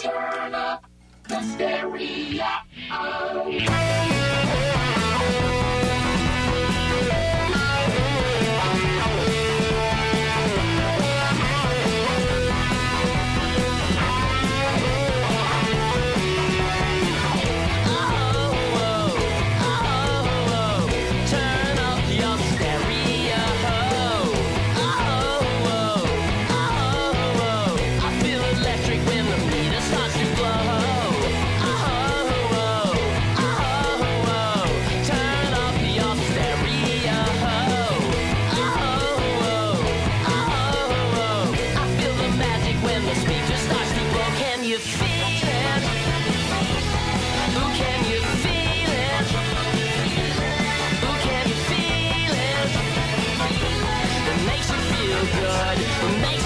Turn up the stereo. good.